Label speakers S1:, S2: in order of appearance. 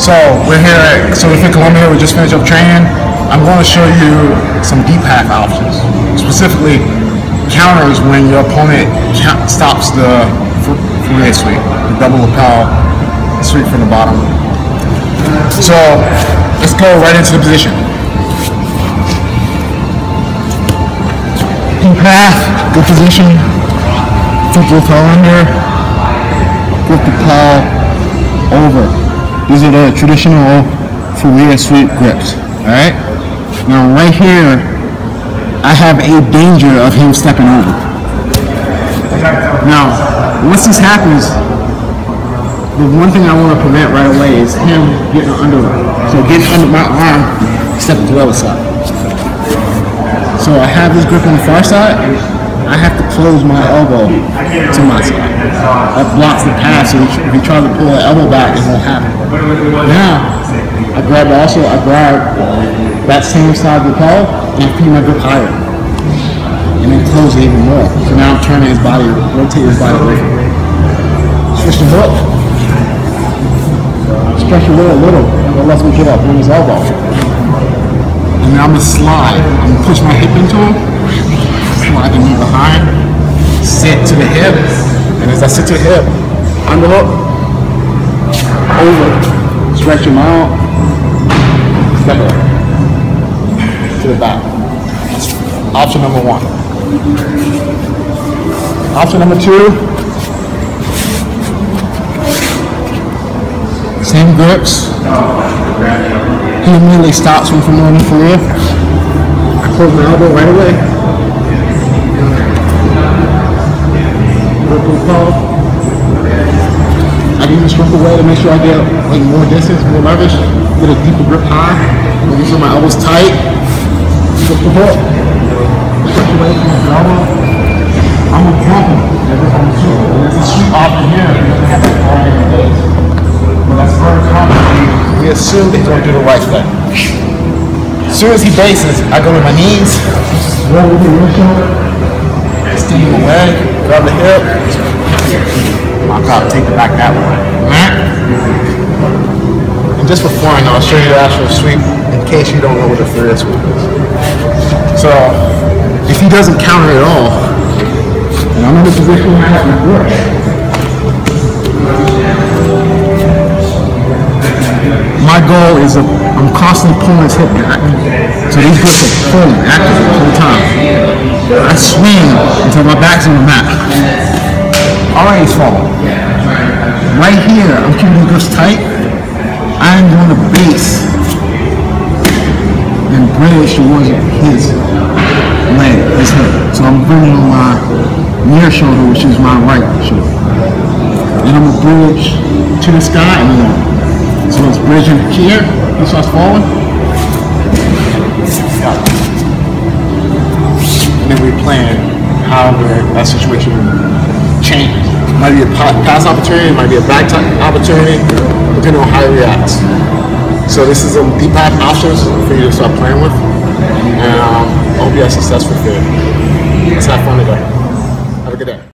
S1: So we're here at Fit Columbia. We just finished up training. I'm going to show you some deep half options, specifically counters when your opponent stops the Faria sweep, the double lapel sweep from the bottom. So let's go right into the position. Deep half, good position. Foot lapel under, flip the paw over. These are the traditional Faria sweep grips. Alright? Now right here, I have a danger of him stepping over. Now, once this happens, the one thing I want to prevent right away is him getting under So getting under my arm, stepping to the other side. So I have this grip on the far side, I have to close my elbow to my side. That blocks the pass, so if you try to pull the elbow back, it won't happen. Now, I grab also, I grab that same side of the pole, and I feed my grip higher. And then close it even more. So now I'm turning his body, rotate his body away. Switch the hook. Stretch your a little, but lets me get up on his elbow. And then I'm gonna slide. I'm gonna push my hip into him slide the knee behind, to the hip, and as I sit to the hip, underhook, over, stretch your mount, step up to the back. Option number one. Option number two, same grips. He immediately stops me from running for real. I close my elbow right away. Called. I even shrink away to make sure I get like more distance, more leverage, get a deeper grip high, making sure my elbows tight. Flip the hook. Stretch away from the elbow. I'm a. And there's a sweep off in here. But that's very common. We assume going to do the right thing. As soon as he bases, I go to my knees, roll with the shoulder, steam away, grab the hip, my cop, take it back that way. And just for fun, I'll show you the actual sweep in case you don't know what the Faria sweep is. So, if he doesn't counter at all, and I'm in the position where I have my grip, my goal is a, I'm constantly pulling his hip back. So these grips are pulling actively the time. I swing until my back's on the mat already falling. Right here, I'm keeping the grips tight. I'm going to base and bridge towards his leg, his hip. So I'm bringing on my near shoulder, which is my right shoulder. And I'm going to bridge to the sky and then So it's bridging here, he starts falling. And then we plan how that situation changes. Might be a pass opportunity, it might be a back opportunity, depending on how he reacts. So this is some deep half options for you to start playing with. And um, I hope you have success with it. Let's have fun today. Have a good day.